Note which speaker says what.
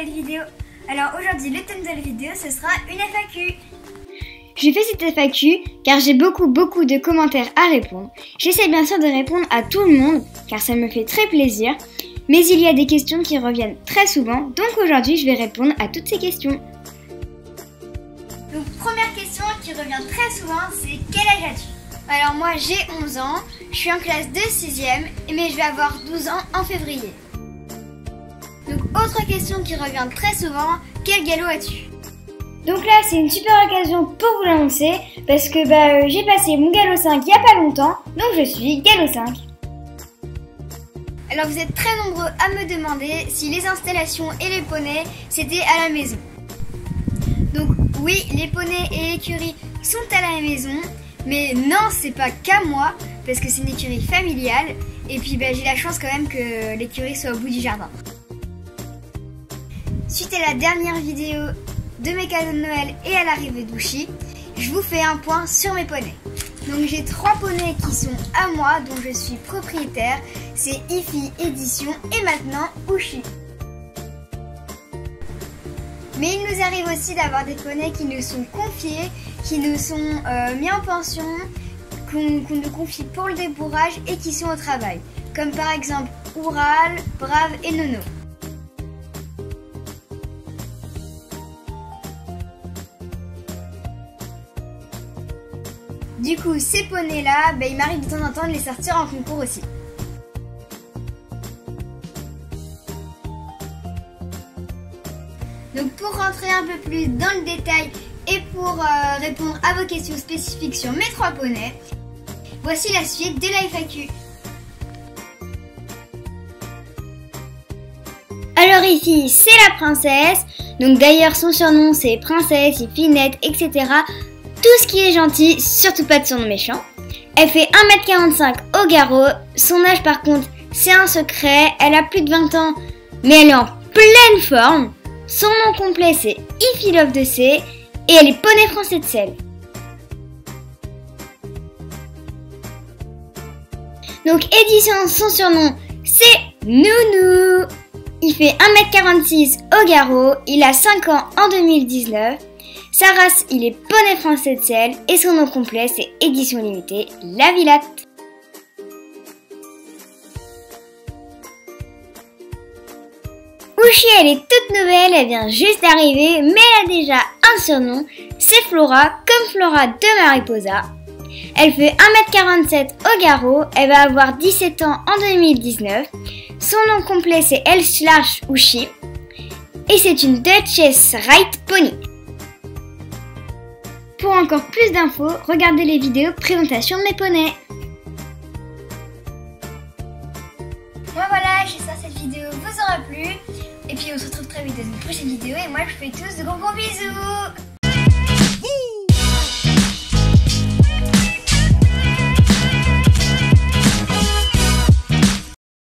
Speaker 1: Aujourd'hui, le thème de la vidéo, ce sera une FAQ.
Speaker 2: J'ai fait cette FAQ car j'ai beaucoup beaucoup de commentaires à répondre. J'essaie bien sûr de répondre à tout le monde car ça me fait très plaisir. Mais il y a des questions qui reviennent très souvent, donc aujourd'hui je vais répondre à toutes ces questions.
Speaker 1: Donc première question qui revient très souvent, c'est quel âge as-tu? Alors moi j'ai 11 ans, je suis en classe de 6ème, mais je vais avoir 12 ans en février. Donc autre question qui revient très souvent, quel galop as-tu?
Speaker 2: Donc là c'est une super occasion pour vous l'annoncer parce que bah, euh, j'ai passé mon galop 5 il n'y a pas longtemps, donc je suis galop 5.
Speaker 1: Alors vous êtes très nombreux à me demander si les installations et les poneys c'était à la maison. Donc oui, les poneys et l'écurie sont à la maison, mais non, c'est pas qu'à moi parce que c'est une écurie familiale et puis bah, j'ai la chance quand même que l'écurie soit au bout du jardin. Suite à la dernière vidéo de mes cadeaux de Noël et à l'arrivée d'Ushi, je vous fais un point sur mes poneys. Donc j'ai trois poneys qui sont à moi, dont je suis propriétaire. C'est Ifi Édition et maintenant Ushi. Mais il nous arrive aussi d'avoir des poneys qui nous sont confiés, qui nous sont euh, mis en pension, qu'on nous confie pour le débourrage et qui sont au travail. Comme par exemple Oural, Brave et Nono. Du coup, ces poneys-là, bah, il m'arrive de temps en temps de les sortir en concours aussi. Donc pour rentrer un peu plus dans le détail et pour euh, répondre à vos questions spécifiques sur mes trois poneys, voici la suite de la FAQ.
Speaker 2: Alors ici, c'est la princesse. Donc d'ailleurs, son surnom c'est princesse, finette, etc tout ce qui est gentil, surtout pas de son méchant. Elle fait 1m45 au garrot, son âge par contre c'est un secret, elle a plus de 20 ans mais elle est en pleine forme. Son nom complet c'est Ify Love de C et elle est poney français de sel. Donc édition, son surnom c'est Nounou. Il fait 1m46 au garrot, il a 5 ans en 2019. Sa race, il est poney français de sel et son nom complet, c'est édition limitée La Villate. Elle est toute nouvelle, elle vient juste d'arriver, mais elle a déjà un surnom, c'est Flora, comme Flora de Mariposa. Elle fait 1m47 au garrot, elle va avoir 17 ans en 2019. Son nom complet c'est Elle slash Ushi. Et c'est une Duchess Right Pony. Pour encore plus d'infos, regardez les vidéos présentation de mes poneys.
Speaker 1: Moi voilà, j'espère que cette vidéo vous aura plu. Et puis on se retrouve très vite dans une prochaine vidéo. Et moi je vous fais tous de gros gros bisous